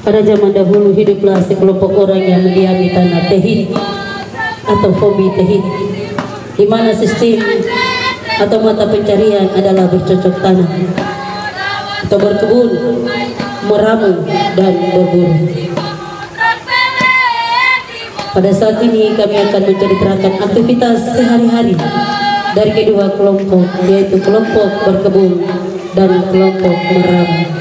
Pada zaman dahulu hiduplah sekelompok orang yang mendiami tanah tehid atau fobi tehid di mana sistem atau mata pencarian adalah bercocok tanam atau berkebun, meramu dan berburu. Pada saat ini kami akan menceritakan aktivitas sehari-hari dari kedua kelompok yaitu kelompok berkebun dan kelompok meramu.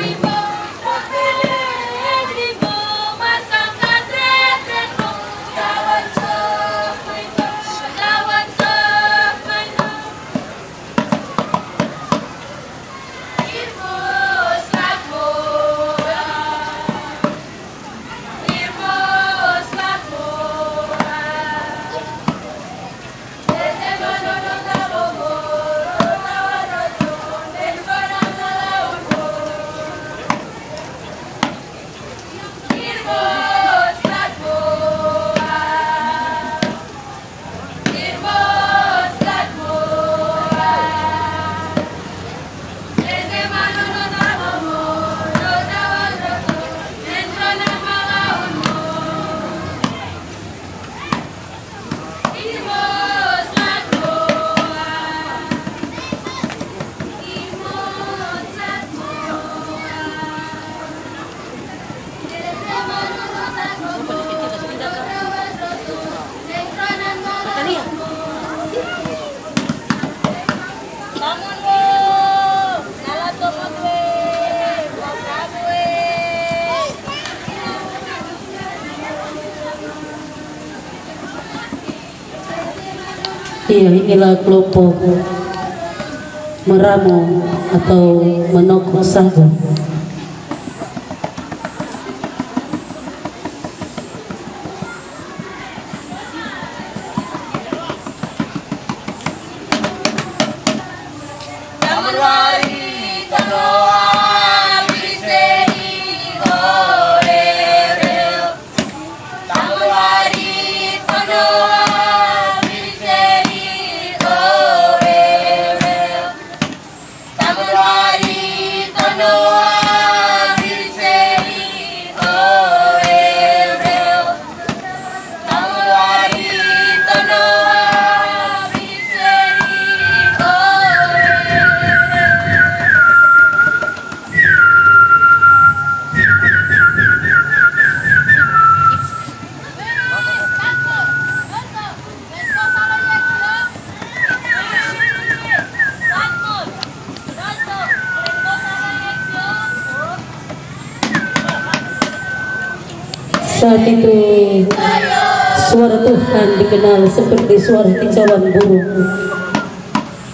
Iya, inilah kelompok meramu atau menokong sagu. Saat itu suara Tuhan dikenal seperti suara kicauan burung.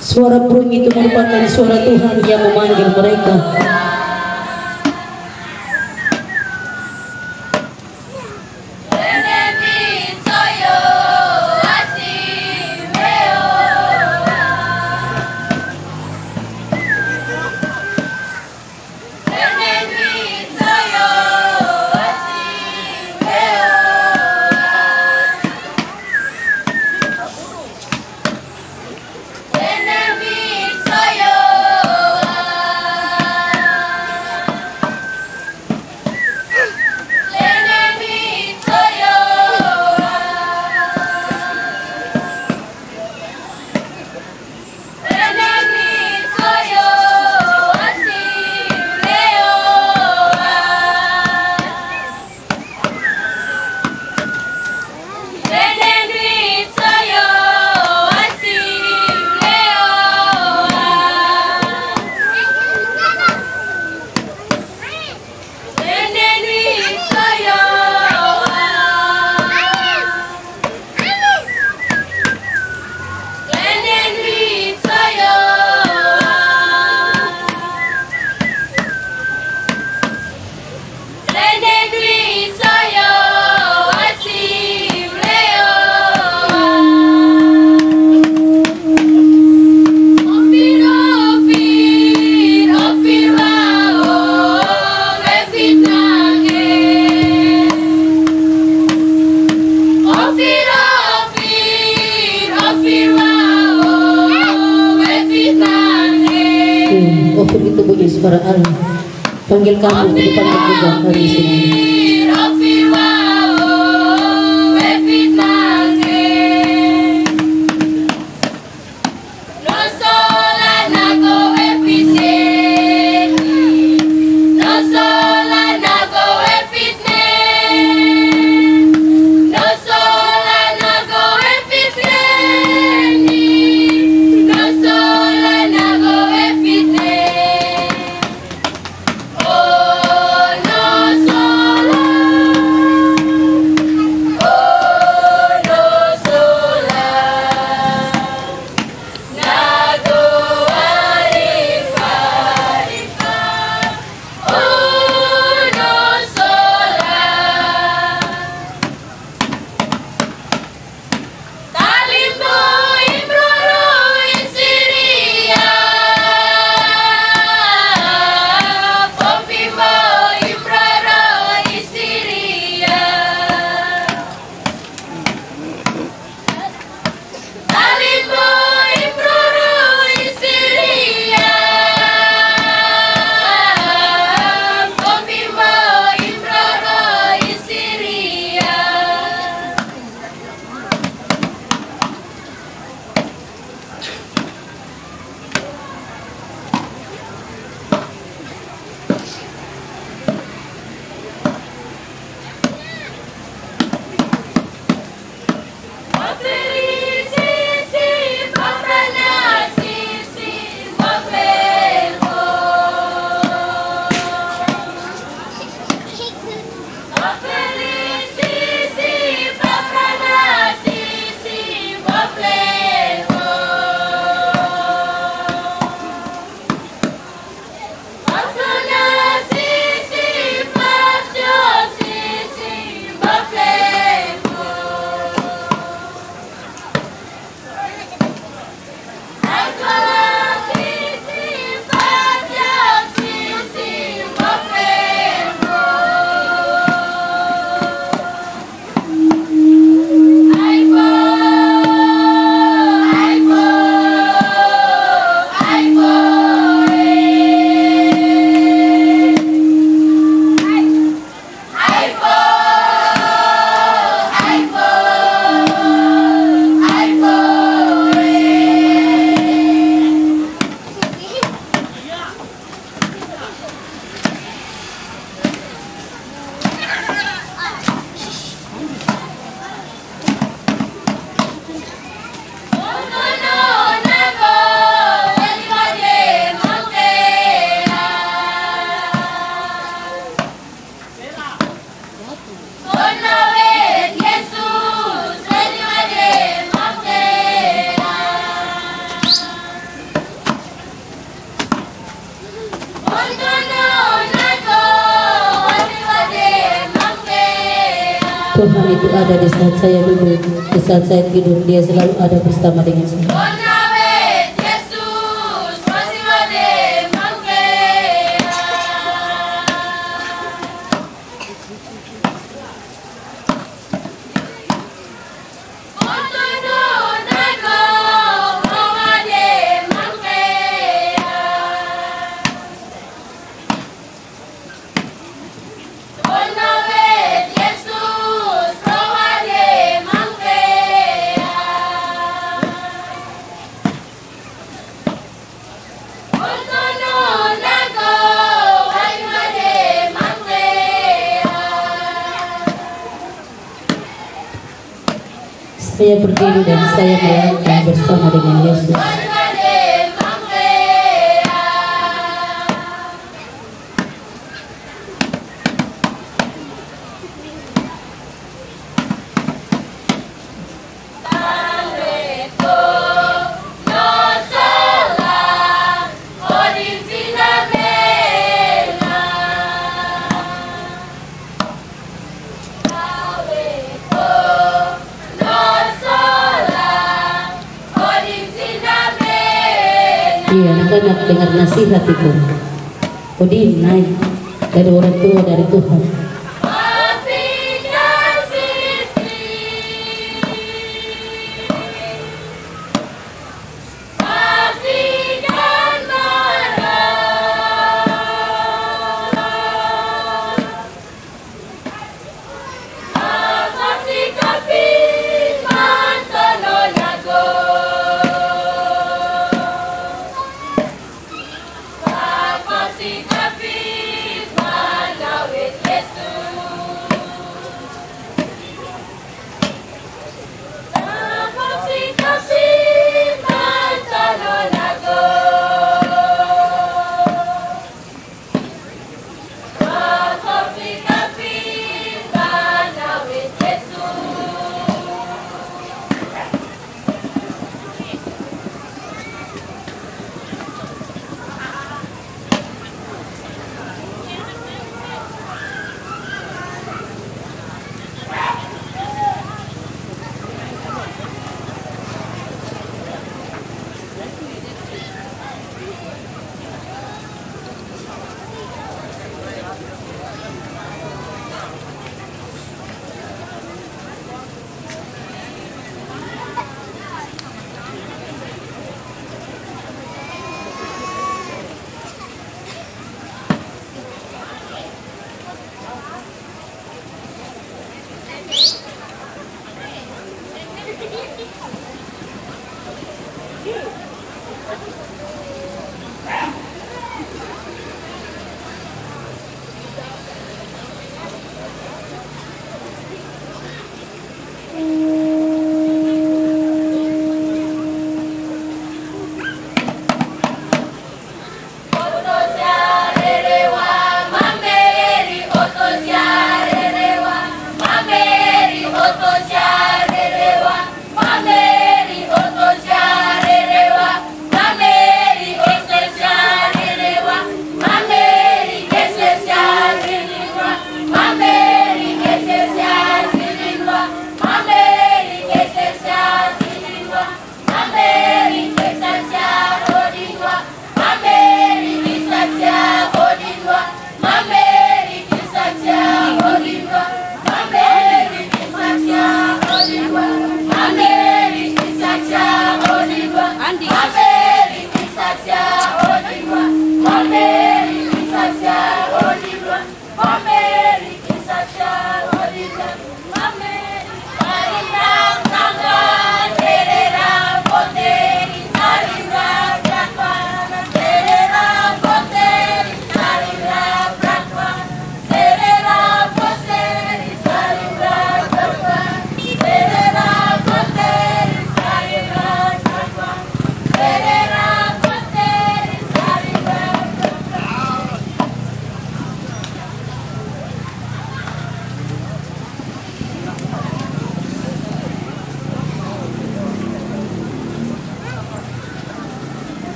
Suara burung itu merupakan suara Tuhan yang memanggil mereka. Begitu bunyi suara Allah. Panggil kamu, dipanggil juga hari sini. Tuhan itu ada di saat saya duduk, di saat saya tidur, dia selalu ada bersama dengan saya. Saya berdiri dan saya melangkah bersama dengan Yesus. Iya, anak-anak dengar nasihat itu. Odin naik dari orang tua dari Tuhan.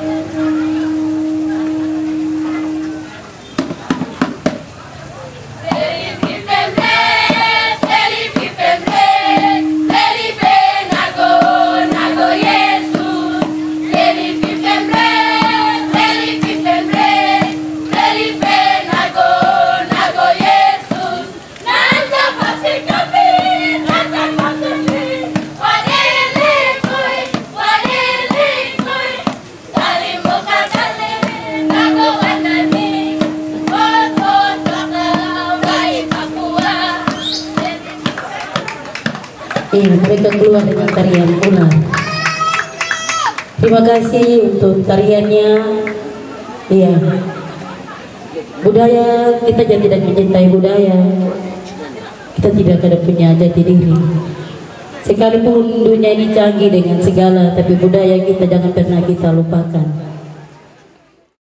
Thank you. Iya, mereka keluar dengan tarian ular. Terima kasih untuk tariannya. Iya. Budaya kita jadi tidak mencintai budaya. Kita tidak ada punya jati diri. Sekalipun dunia ini canggih dengan segala, tapi budaya kita jangan pernah kita lupakan.